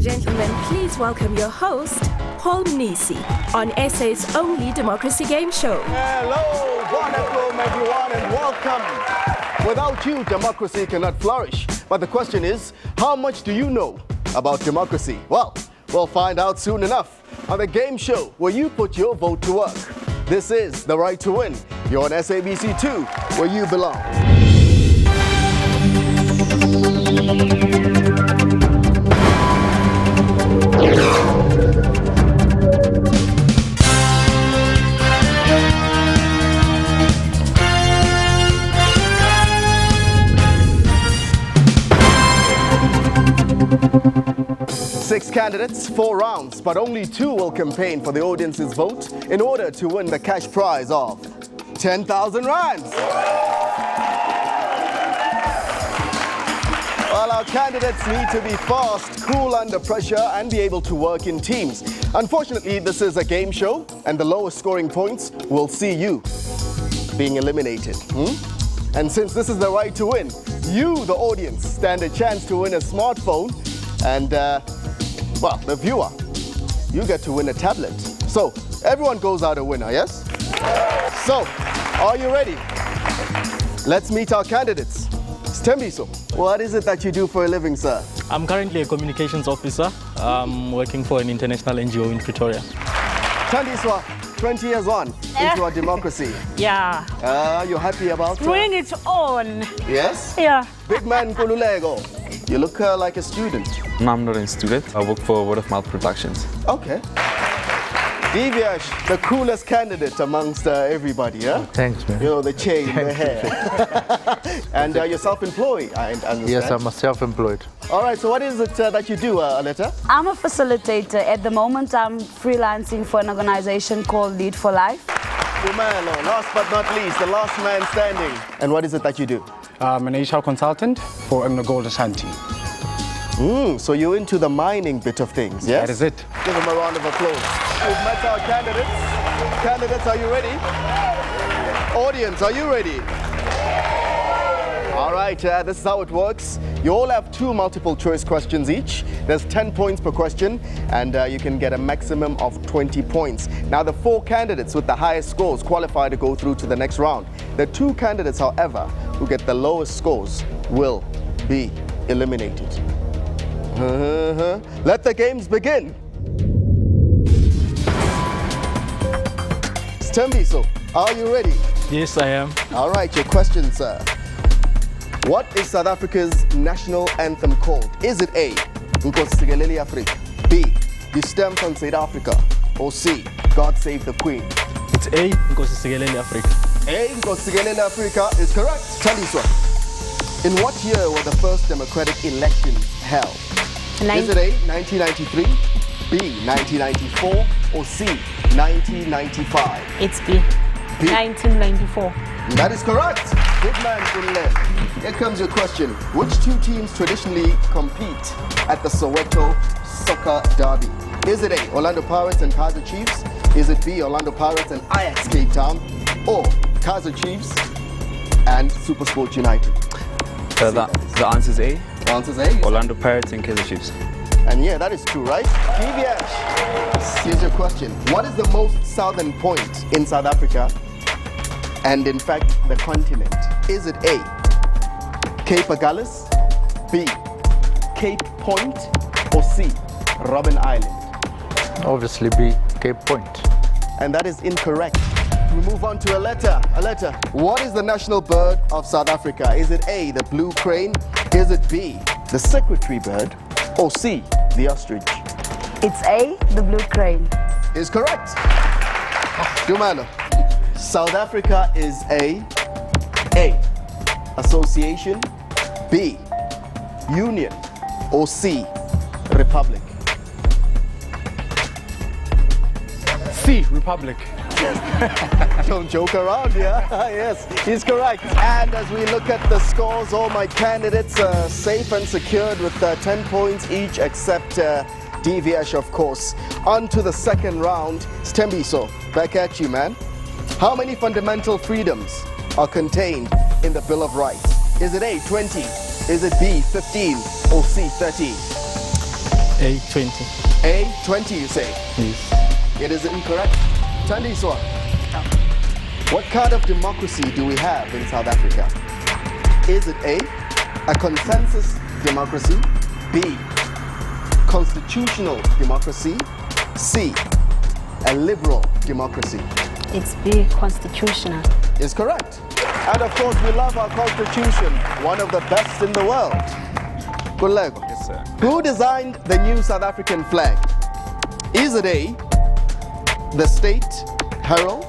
gentlemen, please welcome your host, Paul Mnisi, on SA's only democracy game show. Hello, welcome everyone, and welcome. Without you, democracy cannot flourish. But the question is, how much do you know about democracy? Well, we'll find out soon enough on the game show where you put your vote to work. This is The Right to Win. You're on SABC 2, where you belong. Candidates, four rounds, but only two will campaign for the audience's vote in order to win the cash prize of 10,000 rands. Well, our candidates need to be fast, cool under pressure, and be able to work in teams. Unfortunately, this is a game show, and the lowest scoring points will see you being eliminated. hmm? And since this is the right to win, you, the audience, stand a chance to win a smartphone, and, uh, well, the viewer, you get to win a tablet. So, everyone goes out a winner, yes? So, are you ready? Let's meet our candidates. Stembiso, what is it that you do for a living, sir? I'm currently a communications officer. I'm working for an international NGO in Pretoria. Tandiswa, 20 years on into our democracy. Yeah. Uh, you're happy about it? Bring it on. Yes? Yeah. Big man Kululego, you look uh, like a student. No, I'm not a student. I work for Word of Mouth Productions. Okay. Divyash, the coolest candidate amongst uh, everybody, yeah? Thanks, man. You know, the chain, the hair. and uh, you're self-employed, I understand. Yes, I'm a self-employed. All right, so what is it uh, that you do, uh, Aletta? I'm a facilitator. At the moment, I'm freelancing for an organization called Lead for Life. Umalo, last but not least, the last man standing. And what is it that you do? I'm an HR consultant for AngloGold Ashanti. Mm, so you're into the mining bit of things, yes? That is it. Give them a round of applause. We've met our candidates. Candidates, are you ready? Audience, are you ready? All right, uh, this is how it works. You all have two multiple choice questions each. There's 10 points per question, and uh, you can get a maximum of 20 points. Now, the four candidates with the highest scores qualify to go through to the next round. The two candidates, however, who get the lowest scores will be eliminated. Uh-huh. Let the games begin. Stembiso, are you ready? Yes, I am. All right, your question, sir. What is South Africa's national anthem called? Is it A, Nkosi Sikelel iAfrika, B, You Stem from South Africa, or C, God Save the Queen? It's A, Nkosi Sikelel Africa. A, Nkosi Sikelel iAfrika is correct. Taliswa, in what year were the first democratic elections held? Nine- Is it A, 1993, B, 1994, or C, 1995? It's B. B. 1994. That is correct. Good man, Kunle. Here comes your question. Which two teams traditionally compete at the Soweto Soccer Derby? Is it A, Orlando Pirates and Kaiser Chiefs? Is it B, Orlando Pirates and Ajax Cape Town? Or Kaiser Chiefs and Supersport United? Uh, the, the answer is A. The Answer is A. Orlando Pirates and Kaiser Chiefs. And yeah, that is true, right? Divyash, here's your question. What is the most southern point in South Africa and in fact the continent? Is it A, Cape Agulhas, B, Cape Point, or C, Robben Island? Obviously, B, Cape Point. And that is incorrect. We move on to a letter. A letter. What is the national bird of South Africa? Is it A, the blue crane? Is it B, the secretary bird? Or C, the ostrich? It's A, the blue crane. is correct. Dumano. South Africa is a A. Association, B. Union, or C. Republic. C, Republic. Don't joke around, yeah? yes, he's correct. And as we look at the scores, all my candidates are safe and secured with uh, 10 points each, except uh, DVH, of course. On to the second round. Stembiso, back at you, man. How many fundamental freedoms are contained in the Bill of Rights? Is it A, 20? Is it B, 15? Or C, 13? A20. A20, you say? Yes. It is incorrect. Tandiswa. What kind of democracy do we have in South Africa? Is it A, a consensus democracy? B, constitutional democracy? C, a liberal democracy? It's B, constitutional. Is correct. And of course, we love our constitution, one of the best in the world. Kulego. Yes, sir. Who designed the new South African flag? Is it A, the state herald,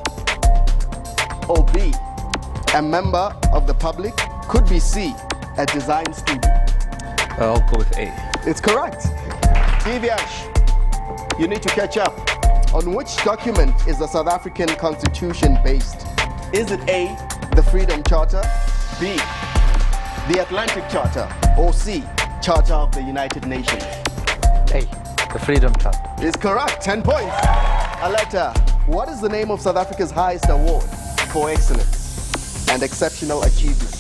or B, a member of the public? Could be C, a design student. I'll go with A. It's correct. Divyash, you need to catch up. On which document is the South African Constitution based? Is it A, the Freedom Charter, B, the Atlantic Charter, or C, Charter of the United Nations? A. The Freedom Charter. Is correct. 10 points. Aletta, what is the name of South Africa's highest award for excellence and exceptional achievement?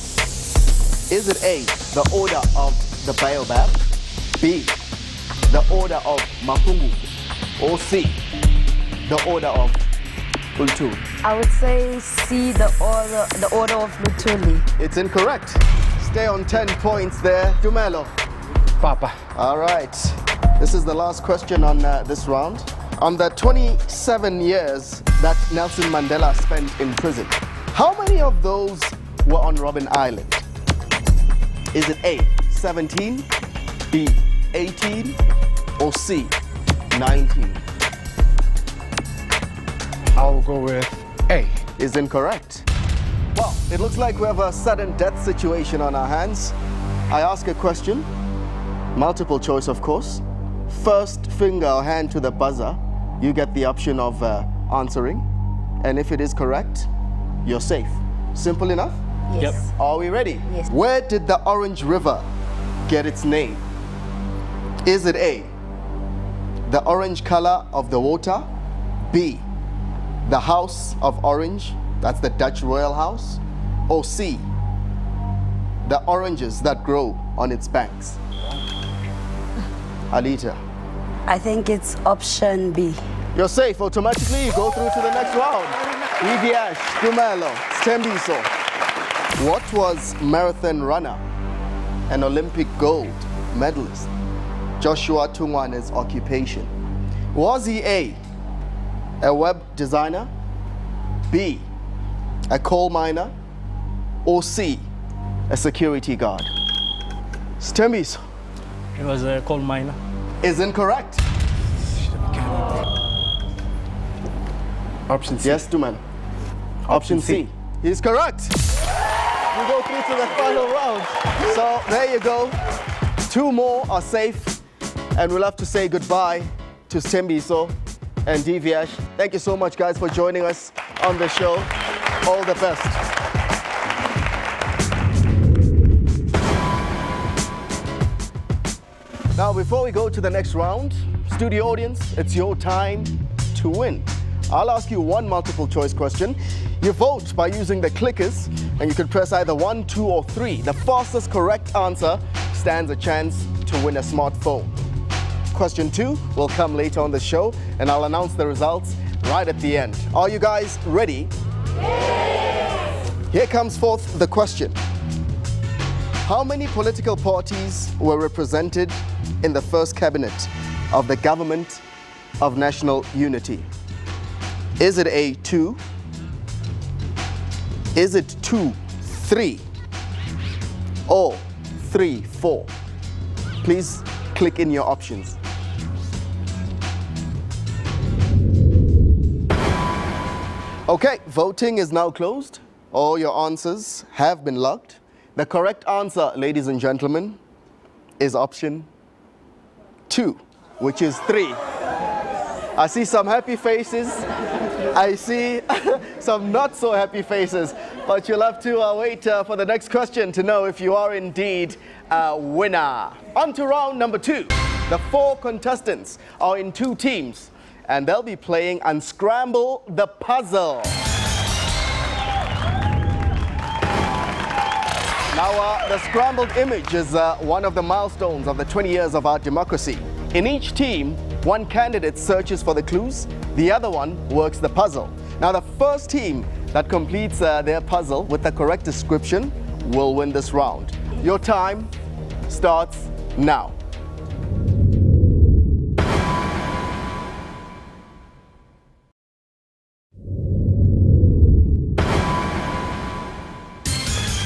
Is it A, the Order of the Baobab, B, the Order of Mapungubwe, or C, the Order of Ultu? I would say C, the order, the order of Lutuli. It's incorrect. Stay on 10 points there. Dumelo. Papa. All right. This is the last question on uh, this round. On the 27 years that Nelson Mandela spent in prison, how many of those were on Robben Island? Is it A, 17, B, 18, or C, 19? I'll go with A. Is incorrect. Well, it looks like we have a sudden death situation on our hands. I ask a question, multiple choice, of course. First finger or hand to the buzzer, you get the option of uh, answering. And if it is correct, you're safe. Simple enough? Yep. Are we ready? Yes. Where did the Orange River get its name? Is it A, the orange color of the water? B, the House of Orange, that's the Dutch royal house? Or C, the oranges that grow on its banks? Alita, I think it's option B. you're safe. Automatically, you go through to the next round. Ibiash, Dumelo, Stembiso. What was marathon runner and Olympic gold medalist Joshua Thugwane's occupation? Was he A, a web designer, B, a coal miner, or C, a security guard? Stembiso He was a coal miner. Is incorrect. Option C. Yes, Duman. Option C. He's correct. You go through to the final round. So there you go. Two more are safe. And we'll have to say goodbye to Sembiso and Divyash. Thank you so much, guys, for joining us on the show. All the best. Now, before we go to the next round, studio audience, it's your time to win. I'll ask you one multiple choice question. You vote by using the clickers, and you can press either one, two, or three. The fastest correct answer stands a chance to win a smartphone. Question two will come later on the show, and I'll announce the results right at the end. Are you guys ready? Yes. Here comes forth the question. How many political parties were represented in the first cabinet of the Government of National Unity? Is it A, 2? Is it 2, 3? Or 3, 4? Please click in your options. Okay, voting is now closed. All your answers have been logged. The correct answer, ladies and gentlemen, is option two, which is three. I see some happy faces. I see some not so happy faces. But you'll have to uh, wait uh, for the next question to know if you are indeed a winner. On to round number two. The four contestants are in two teams, and they'll be playing Unscramble the Puzzle. Now, uh, the scrambled image is uh, one of the milestones of the 20 years of our democracy. In each team, one candidate searches for the clues, the other one works the puzzle. Now, the first team that completes uh, their puzzle with the correct description will win this round. Your time starts now.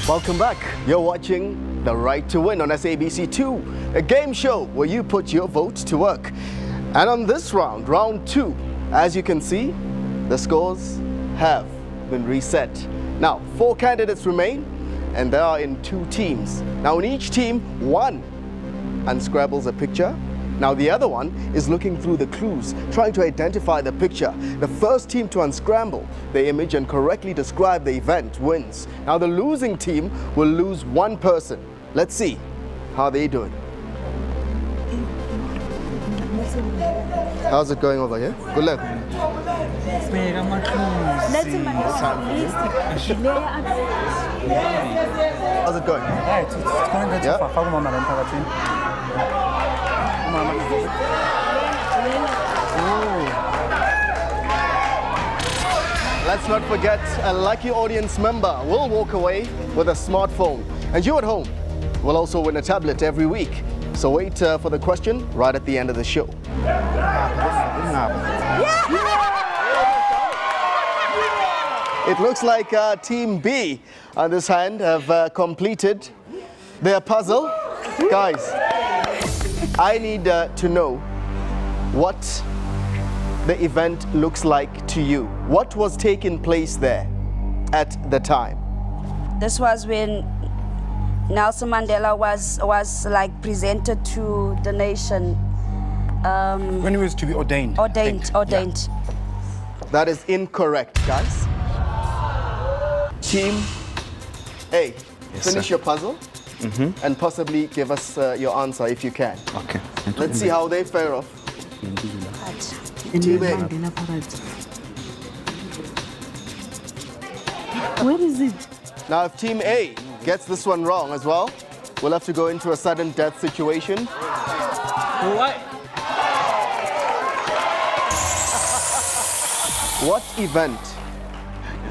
Welcome back. You're watching The Right to Win on SABC2, a game show where you put your vote to work. And on this round, round two, as you can see, the scores have been reset. Now, four candidates remain, and they are in two teams. Now, in each team, one unscrabbles a picture. Now, the other one is looking through the clues, trying to identify the picture. The first team to unscramble the image and correctly describe the event wins. Now, the losing team will lose one person. Let's see how they do it. How's it going over here? Good luck. How's it going? Hey, it's, it's going good Yeah. so far. Umama. Let's not forget a lucky audience member will walk away with a smartphone. And you at home will also win a tablet every week. So wait uh, for the question right at the end of the show. It looks like uh, Team B on this hand have uh, completed their puzzle. Guys, I need uh, to know what the event looks like to you. What was taking place there at the time? This was when Nelson Mandela was was like presented to the nation, um, When he was to be ordained. I ordained, think. ordained. That is incorrect, guys. Team A, finish sir. your puzzle and possibly give us uh, your answer if you can. Okay. Let's see how they fare off. Team A. Where is it? Now, if Team A gets this one wrong as well, we'll have to go into a sudden death situation. What What event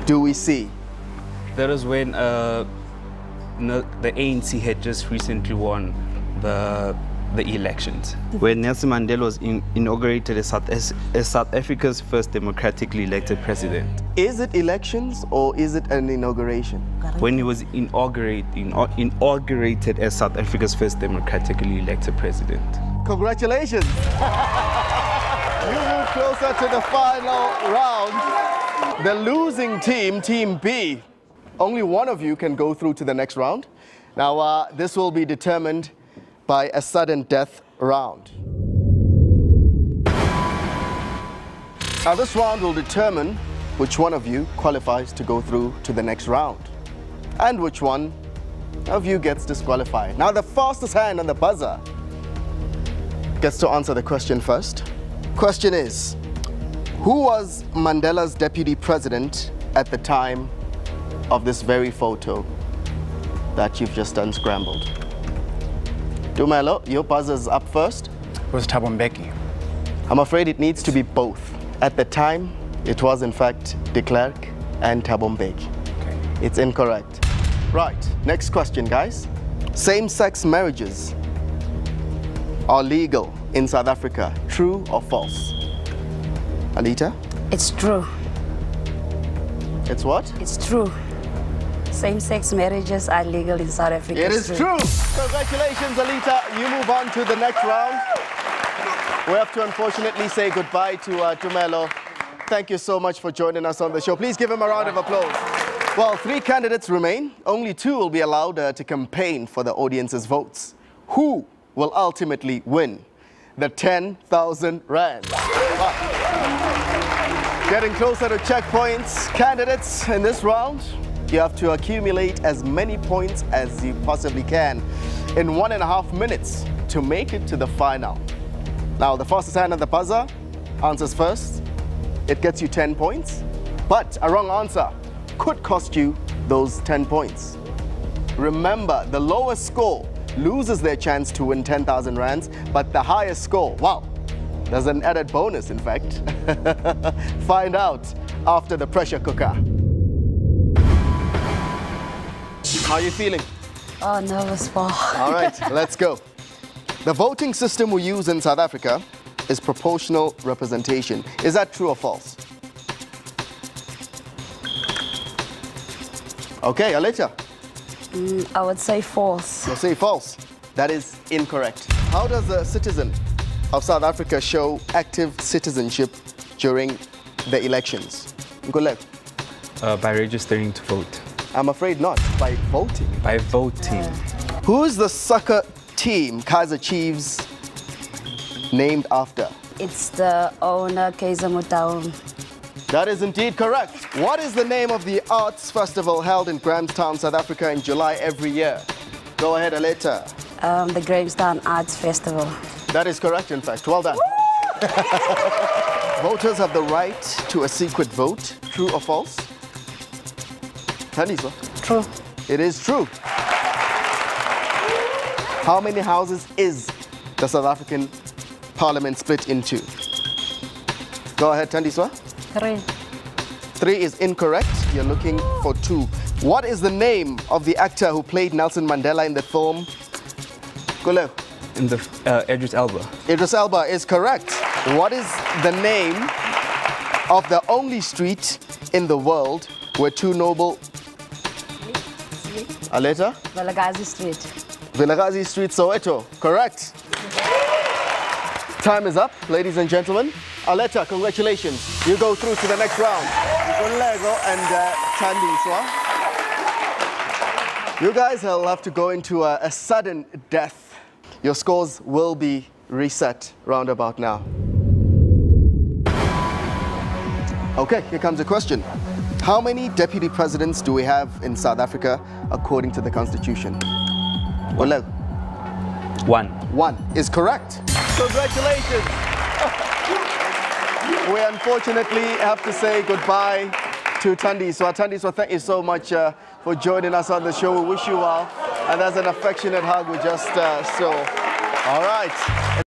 do we see? That was when uh, no, the ANC had just recently won the the elections. When Nelson Mandela was in, inaugurated as South, as, as South Africa's first democratically elected president. Is it elections or is it an inauguration? When he was inaugurate, ina- inaugurated as South Africa's first democratically elected president. Congratulations! you move closer to the final round. The losing team, Team B, only one of you can go through to the next round. Now, uh, this will be determined by a sudden death round. Now, this round will determine which one of you qualifies to go through to the next round and which one of you gets disqualified. Now, the fastest hand on the buzzer gets to answer the question first. Question is Who was Mandela's deputy president at the time of this very photo that you've just unscrambled? Dumelo, your buzzer's up first. It was Thabo Mbeki. I'm afraid it needs to be both. At the time, it was in fact de Klerk and Thabo Mbeki. Okay. It's incorrect. Right, next question, guys. Same sex marriages are legal in South Africa. True or false? Alita? It's true. It's what? It's true. Same-sex marriages are legal in South Africa. It is true. Congratulations, Alita. You move on to the next round. We have to unfortunately say goodbye to uh, Tumelo. Thank you so much for joining us on the show. Please give him a round of applause. Well, three candidates remain. Only two will be allowed uh, to campaign for the audience's votes. Who will ultimately win the 10,000 rand? Wow. Getting closer to checkpoints. Candidates in this round, you have to accumulate as many points as you possibly can in one and a half minutes to make it to the final. Now, the fastest hand on the buzzer answers first. It gets you 10 points, but a wrong answer could cost you those 10 points. Remember, the lowest score loses their chance to win 10,000 rands, but the highest score, wow, there's an added bonus, in fact. Find out after the pressure cooker. How are you feeling? Oh, nervous ball. All right, let's go. The voting system we use in South Africa is proportional representation. Is that true or false? Okay, Alecha, I would say false. you'll say false. That is incorrect. How does a citizen of South Africa show active citizenship during the elections? Ngoleko, Uh, by registering to vote. I'm afraid not, by voting. By voting. Who's the soccer team Kaiser Chiefs named after? It's the owner, Kaiser Motaung. That is indeed correct. What is the name of the arts festival held in Grahamstown, South Africa in July every year? Go ahead, Aleta. Um, the Grahamstown Arts Festival. That is correct, in fact. Well done. Voters have the right to a secret vote. True or false? Thandiswa? True. It is true. How many houses is the South African parliament split into? Go ahead, Tandiswa. Three. Three is incorrect. You're looking for two. What is the name of the actor who played Nelson Mandela in the film? Gule. In the uh, Idris Elba. Idris Elba is correct. What is the name of the only street in the world where two noble... Aleta? Vilakazi Street. Vilakazi Street, Soweto. Correct. Time is up, ladies and gentlemen. Aleta, congratulations. You go through to the next round. Lego and uh, Thandiswa. You guys will have to go into a, a sudden death. Your scores will be reset roundabout now. Okay, here comes a question. How many deputy presidents do we have in South Africa according to the constitution? Olego. One. One is correct. Congratulations. we unfortunately have to say goodbye to Tandi. So Tandi, so thank you so much uh, for joining us on the show. We wish you well. And as an affectionate hug, we just uh, so. All right.